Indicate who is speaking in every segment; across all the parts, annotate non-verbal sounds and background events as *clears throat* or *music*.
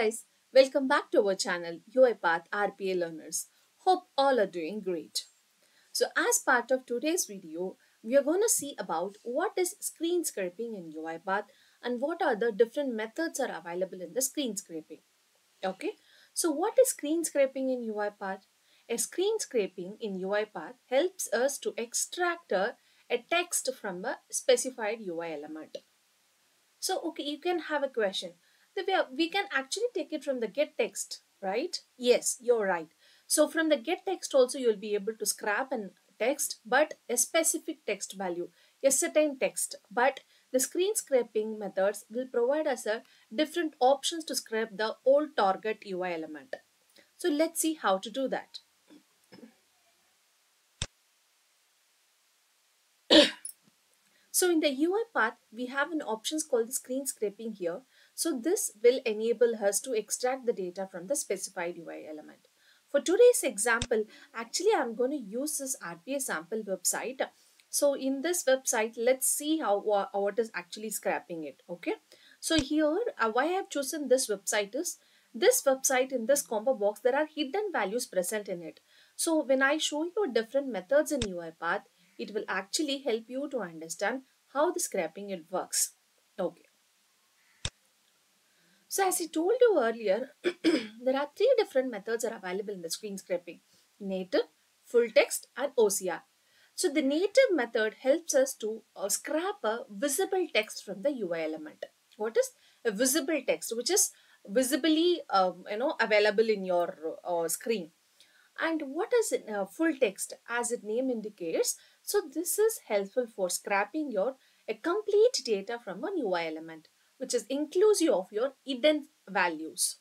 Speaker 1: guys, welcome back to our channel UiPath RPA Learners. Hope all are doing great. So as part of today's video, we are going to see about what is screen scraping in UiPath and what are the different methods are available in the screen scraping. Okay, so what is screen scraping in UiPath? A screen scraping in UiPath helps us to extract a, a text from a specified UI element. So okay, you can have a question the way we can actually take it from the get text, right? Yes, you're right. So from the get text also you'll be able to scrap an text, but a specific text value, a certain text. But the screen scraping methods will provide us a different options to scrape the old target UI element. So let's see how to do that. *coughs* so in the UI path, we have an options called the screen scraping here. So this will enable us to extract the data from the specified UI element. For today's example, actually I'm going to use this RPA sample website. So in this website, let's see how what is actually scrapping it. Okay. So here, uh, why I have chosen this website is this website in this combo box, there are hidden values present in it. So when I show you different methods in UiPath, it will actually help you to understand how the scraping it works. Okay. So as I told you earlier, *clears throat* there are three different methods are available in the screen scraping. Native, full text and OCR. So the native method helps us to uh, scrap a visible text from the UI element. What is a visible text which is visibly um, you know available in your uh, screen. And what is it, uh, full text as its name indicates? So this is helpful for scrapping your a complete data from a UI element which is inclusive of your hidden values.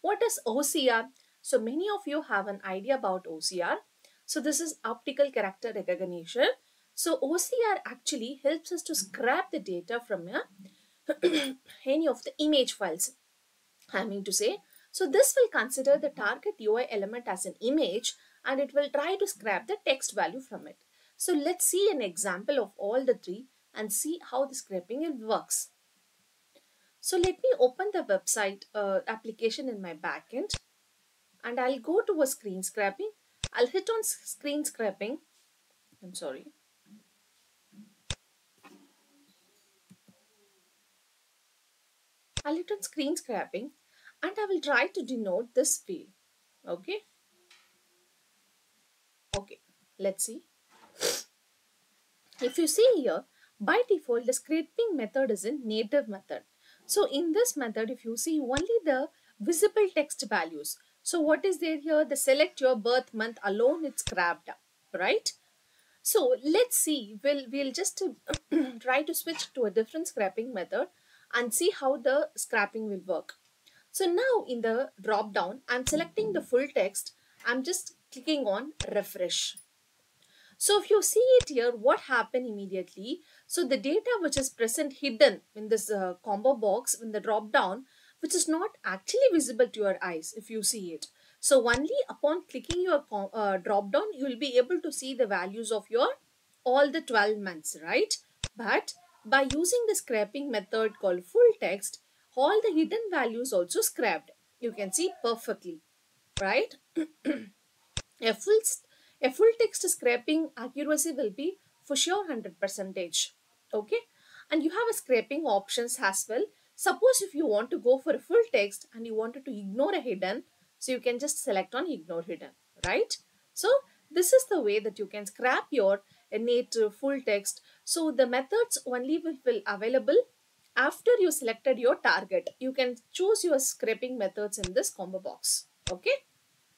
Speaker 1: What is OCR? So many of you have an idea about OCR. So this is optical character recognition. So OCR actually helps us to scrap the data from *clears throat* any of the image files. I mean to say, so this will consider the target UI element as an image and it will try to scrap the text value from it. So let's see an example of all the three and see how the scraping works. So let me open the website uh, application in my backend and I'll go to a screen scraping. I'll hit on screen scraping. I'm sorry. I'll hit on screen scraping and I will try to denote this field. Okay. Okay. Let's see. If you see here, by default, the scraping method is a native method. So in this method, if you see only the visible text values. So what is there here? The select your birth month alone, it's scrapped up, right? So let's see, we'll, we'll just *clears throat* try to switch to a different scrapping method and see how the scrapping will work. So now in the drop down, I'm selecting the full text. I'm just clicking on refresh. So if you see it here, what happened immediately? So the data which is present hidden in this uh, combo box in the drop down, which is not actually visible to your eyes if you see it. So only upon clicking your uh, drop down, you will be able to see the values of your all the 12 months, right? But by using the scraping method called full text, all the hidden values also scrapped. You can see perfectly, right? *clears throat* a full a full text scraping accuracy will be for sure 100 percentage. Okay. And you have a scraping options as well. Suppose if you want to go for a full text and you wanted to ignore a hidden, so you can just select on ignore hidden, right? So this is the way that you can scrap your uh, native uh, full text. So the methods only will be available after you selected your target. You can choose your scraping methods in this combo box. Okay.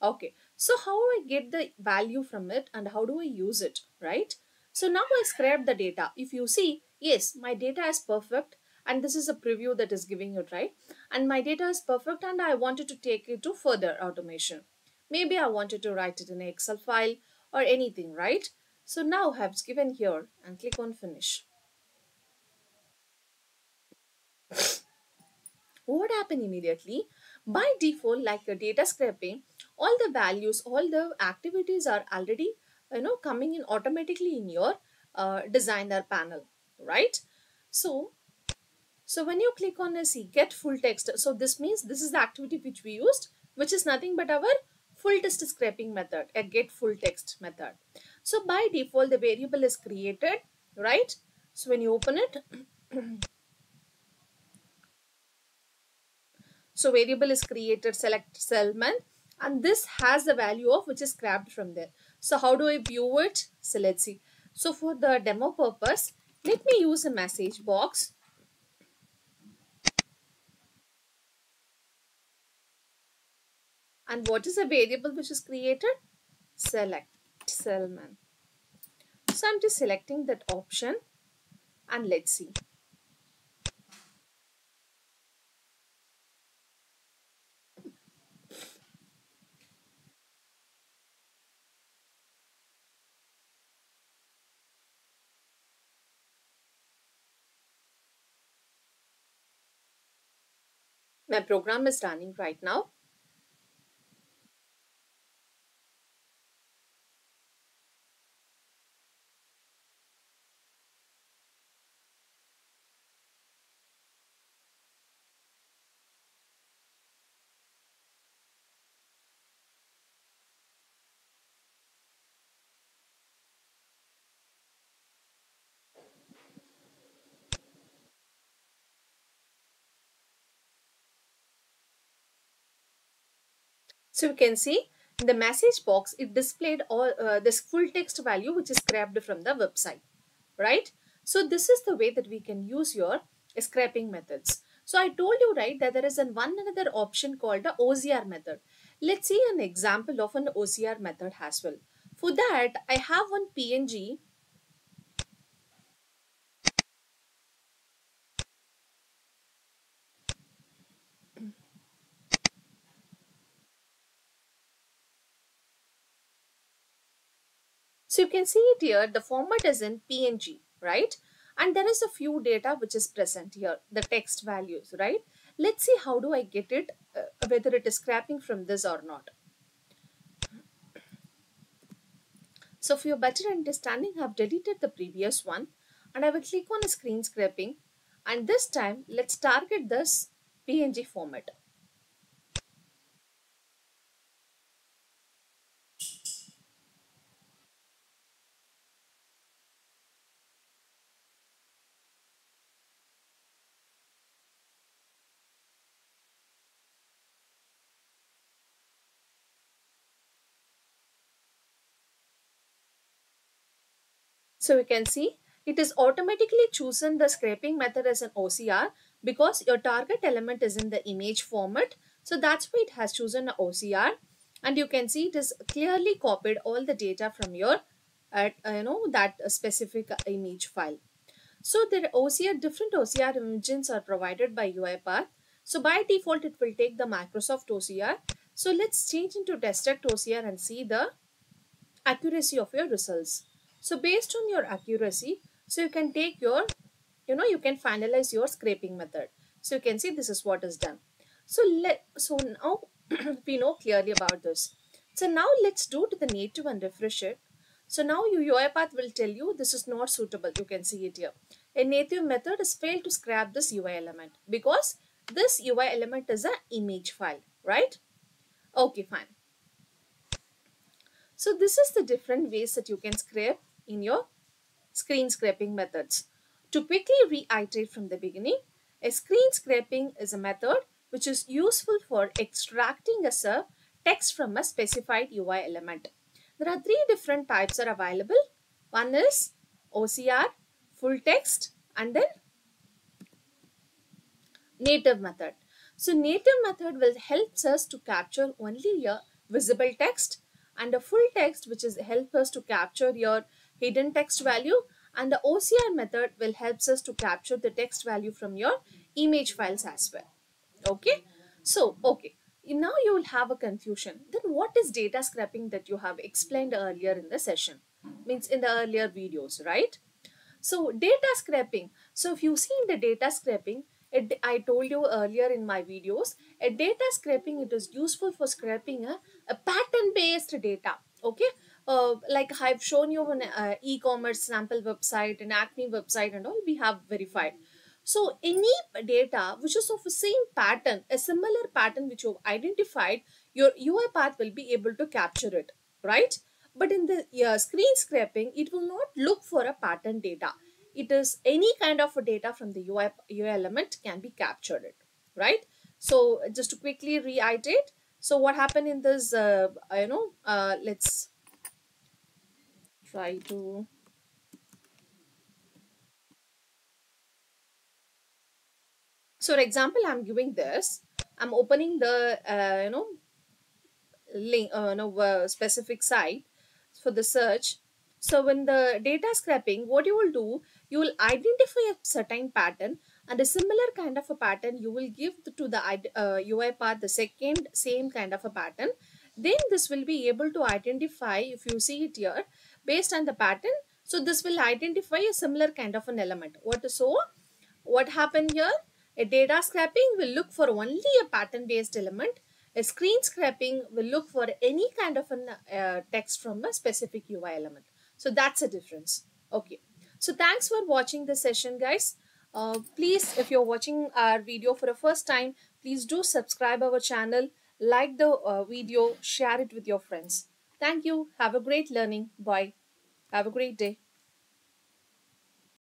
Speaker 1: Okay. So how do I get the value from it and how do I use it, right? So now I scrape the data. If you see, yes, my data is perfect and this is a preview that is giving it, right? And my data is perfect and I wanted to take it to further automation. Maybe I wanted to write it in an Excel file or anything, right? So now I have given here and click on finish. what happened immediately? By default, like a data scraping, all the values, all the activities are already, you know, coming in automatically in your uh, designer panel, right? So, So when you click on a see get full text, so this means this is the activity which we used, which is nothing but our full text scraping method, a get full text method. So by default, the variable is created, right? So when you open it, *clears throat* so variable is created, select month, and this has the value of which is grabbed from there. So how do I view it? So let's see. So for the demo purpose, let me use a message box. And what is the variable which is created? Select Selman. So I'm just selecting that option and let's see. My program is running right now. So you can see in the message box, it displayed all uh, this full text value which is scrapped from the website, right? So this is the way that we can use your scraping methods. So I told you right that there is an one another option called the OCR method. Let's see an example of an OCR method as well. For that, I have one PNG So you can see it here, the format is in PNG, right? And there is a few data which is present here, the text values, right? Let's see how do I get it, uh, whether it is scrapping from this or not. So for your better understanding, I have deleted the previous one and I will click on screen scraping and this time let's target this PNG format. So you can see it is automatically chosen the scraping method as an OCR because your target element is in the image format. So that's why it has chosen an OCR and you can see it is clearly copied all the data from your uh, you know that specific image file. So the OCR different OCR engines are provided by UiPath. So by default it will take the Microsoft OCR. So let's change into Desktop OCR and see the accuracy of your results. So based on your accuracy, so you can take your, you know, you can finalize your scraping method. So you can see this is what is done. So let, so now *clears throat* we know clearly about this. So now let's do to the native and refresh it. So now your UiPath will tell you this is not suitable. You can see it here. A native method has failed to scrap this UI element because this UI element is an image file, right? Okay, fine. So this is the different ways that you can scrape in your screen scraping methods. To quickly reiterate from the beginning, a screen scraping is a method which is useful for extracting a text from a specified UI element. There are three different types are available. One is OCR, full text and then native method. So native method will help us to capture only your visible text and a full text which is help us to capture your hidden text value and the OCR method will helps us to capture the text value from your image files as well. Okay. So, okay. Now you will have a confusion. Then what is data scraping that you have explained earlier in the session? Means in the earlier videos, right? So data scraping. So if you see in the data scraping, it, I told you earlier in my videos, a data scraping, it is useful for scraping a, a pattern based data. Okay uh, like I've shown you an uh, e-commerce sample website, an Acme website and all we have verified. So any data which is of the same pattern, a similar pattern which you've identified, your UiPath will be able to capture it, right? But in the uh, screen scraping, it will not look for a pattern data. It is any kind of data from the UI, UI element can be captured it, right? So just to quickly reiterate, so what happened in this, uh, you know, uh, let's try to So, for example, I'm giving this. I'm opening the uh, you know link, uh, no uh, specific site for the search. So, when the data scraping, what you will do, you will identify a certain pattern and a similar kind of a pattern you will give to the uh, UiPath the second same kind of a pattern. Then this will be able to identify if you see it here based on the pattern. So, this will identify a similar kind of an element. What so? What happened here? A data scraping will look for only a pattern based element. A screen scraping will look for any kind of an uh, text from a specific UI element. So that's a difference. Okay. So thanks for watching the session guys. Uh, please, if you're watching our video for the first time, please do subscribe our channel, like the uh, video, share it with your friends. Thank you. Have a great learning. Bye. Have a great day.